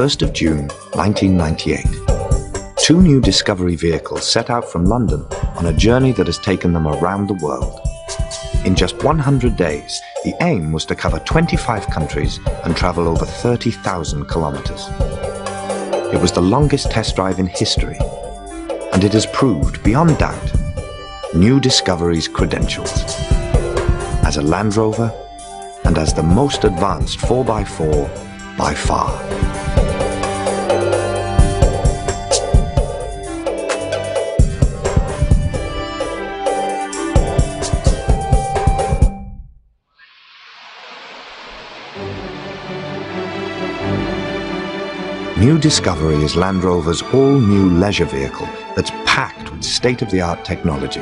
1st of June 1998. Two new Discovery vehicles set out from London on a journey that has taken them around the world. In just 100 days, the aim was to cover 25 countries and travel over 30,000 kilometers. It was the longest test drive in history, and it has proved beyond doubt New Discovery's credentials. As a Land Rover, and as the most advanced 4x4 by far. New Discovery is Land Rover's all-new leisure vehicle that's packed with state-of-the-art technology.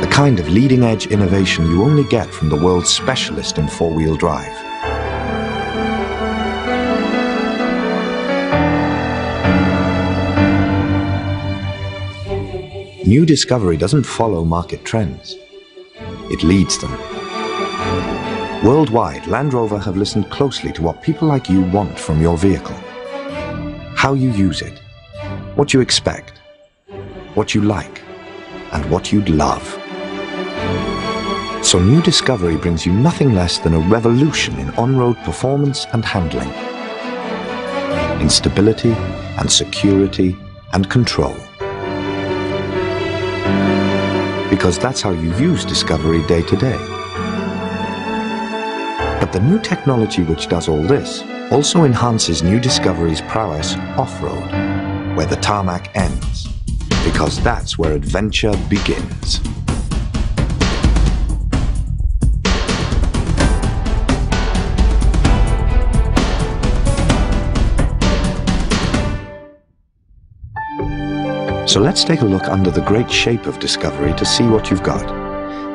The kind of leading-edge innovation you only get from the world's specialist in four-wheel drive. New Discovery doesn't follow market trends. It leads them. Worldwide, Land Rover have listened closely to what people like you want from your vehicle. How you use it, what you expect, what you like, and what you'd love. So New Discovery brings you nothing less than a revolution in on-road performance and handling. In stability and security and control. Because that's how you use Discovery day to day. But the new technology which does all this also enhances New Discovery's prowess off-road, where the tarmac ends. Because that's where adventure begins. So let's take a look under the great shape of Discovery to see what you've got.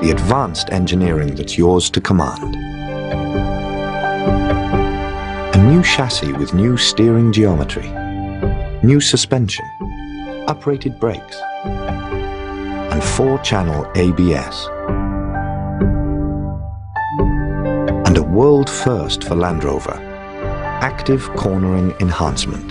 The advanced engineering that's yours to command. A new chassis with new steering geometry. New suspension. Uprated brakes. And four-channel ABS. And a world first for Land Rover. Active cornering enhancement.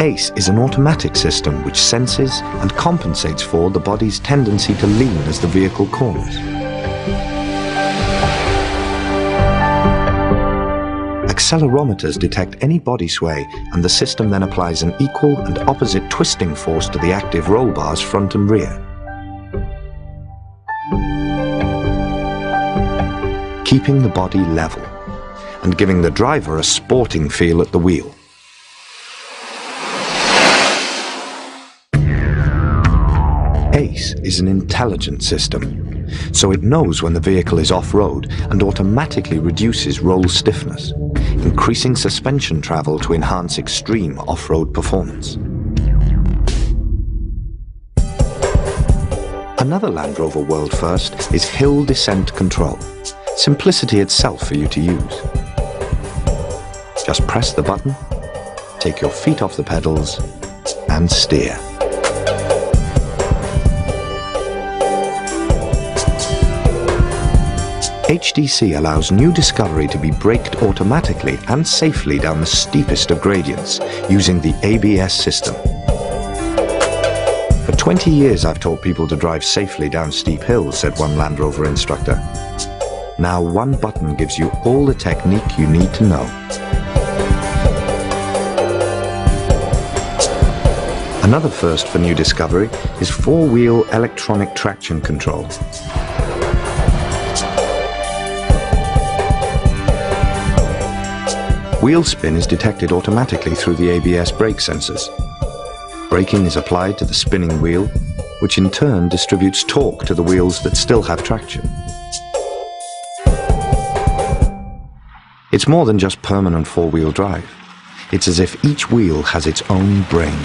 ACE is an automatic system which senses and compensates for the body's tendency to lean as the vehicle corners. Accelerometers detect any body sway and the system then applies an equal and opposite twisting force to the active roll bars front and rear. Keeping the body level and giving the driver a sporting feel at the wheel. ACE is an intelligent system, so it knows when the vehicle is off-road and automatically reduces roll stiffness, increasing suspension travel to enhance extreme off-road performance. Another Land Rover world first is hill descent control, simplicity itself for you to use. Just press the button, take your feet off the pedals, and steer. HDC allows new Discovery to be braked automatically and safely down the steepest of gradients using the ABS system. For 20 years I've taught people to drive safely down steep hills, said one Land Rover instructor. Now one button gives you all the technique you need to know. Another first for new Discovery is four-wheel electronic traction control. Wheel spin is detected automatically through the ABS brake sensors. Braking is applied to the spinning wheel, which in turn distributes torque to the wheels that still have traction. It's more than just permanent four-wheel drive. It's as if each wheel has its own brain.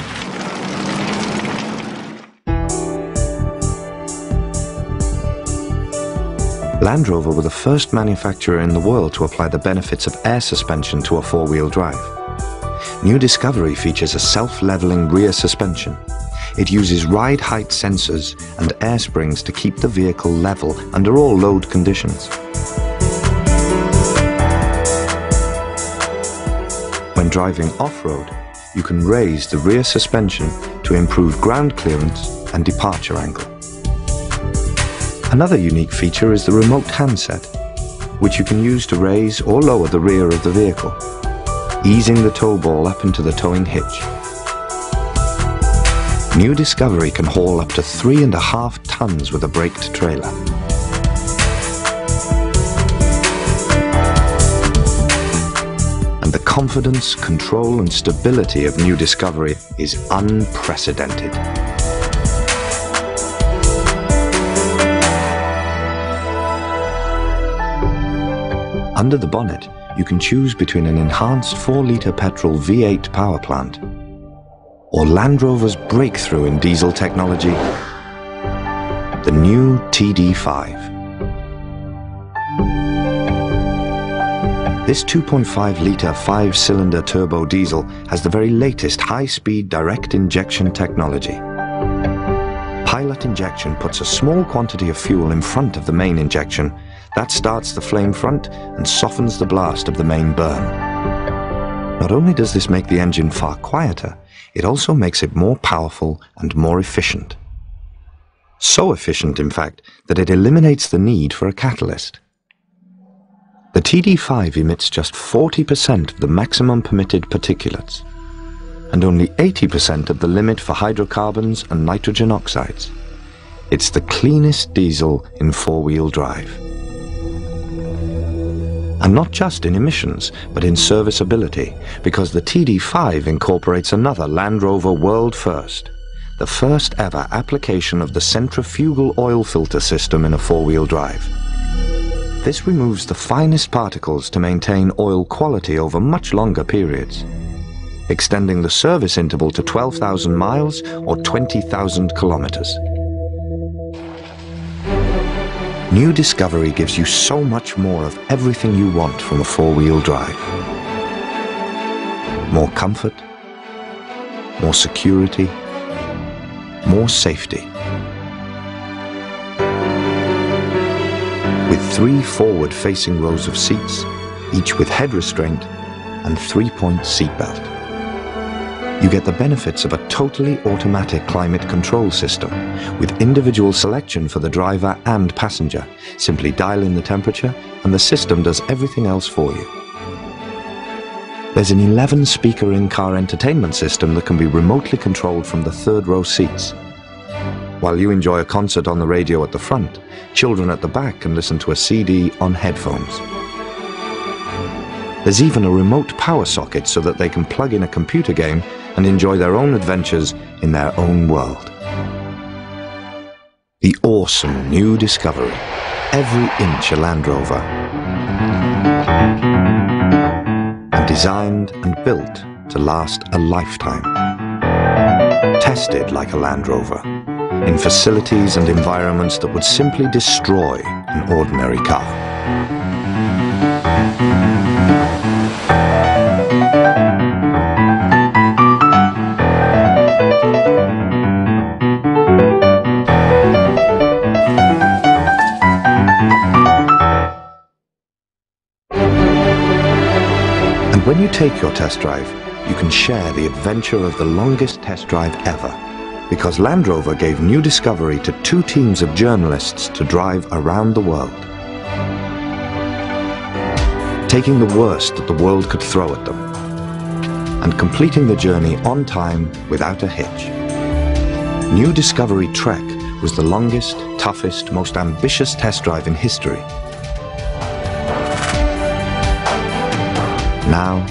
Land Rover were the first manufacturer in the world to apply the benefits of air suspension to a four-wheel drive. New Discovery features a self-leveling rear suspension. It uses ride height sensors and air springs to keep the vehicle level under all load conditions. When driving off-road, you can raise the rear suspension to improve ground clearance and departure angle. Another unique feature is the remote handset, which you can use to raise or lower the rear of the vehicle, easing the tow ball up into the towing hitch. New Discovery can haul up to three and a half tons with a braked trailer. And the confidence, control and stability of New Discovery is unprecedented. Under the bonnet, you can choose between an enhanced 4-litre petrol V8 power plant or Land Rover's breakthrough in diesel technology, the new TD5. This 2.5-litre 5-cylinder turbo diesel has the very latest high-speed direct injection technology. Pilot injection puts a small quantity of fuel in front of the main injection. That starts the flame front and softens the blast of the main burn. Not only does this make the engine far quieter, it also makes it more powerful and more efficient. So efficient, in fact, that it eliminates the need for a catalyst. The TD5 emits just 40% of the maximum permitted particulates and only 80% of the limit for hydrocarbons and nitrogen oxides. It's the cleanest diesel in four-wheel drive. And not just in emissions, but in serviceability, because the TD5 incorporates another Land Rover world first, the first ever application of the centrifugal oil filter system in a four-wheel drive. This removes the finest particles to maintain oil quality over much longer periods extending the service interval to 12,000 miles or 20,000 kilometers. New Discovery gives you so much more of everything you want from a four-wheel drive. More comfort, more security, more safety. With three forward-facing rows of seats, each with head restraint and three-point seatbelt you get the benefits of a totally automatic climate control system with individual selection for the driver and passenger. Simply dial in the temperature and the system does everything else for you. There's an 11 speaker in-car entertainment system that can be remotely controlled from the third row seats. While you enjoy a concert on the radio at the front, children at the back can listen to a CD on headphones. There's even a remote power socket so that they can plug in a computer game and enjoy their own adventures in their own world. The awesome new discovery, every inch a Land Rover. And designed and built to last a lifetime. Tested like a Land Rover, in facilities and environments that would simply destroy an ordinary car. Take your test drive, you can share the adventure of the longest test drive ever. Because Land Rover gave New Discovery to two teams of journalists to drive around the world. Taking the worst that the world could throw at them. And completing the journey on time without a hitch. New Discovery Trek was the longest, toughest, most ambitious test drive in history Now,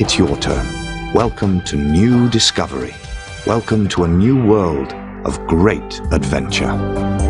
it's your turn. Welcome to New Discovery. Welcome to a new world of great adventure.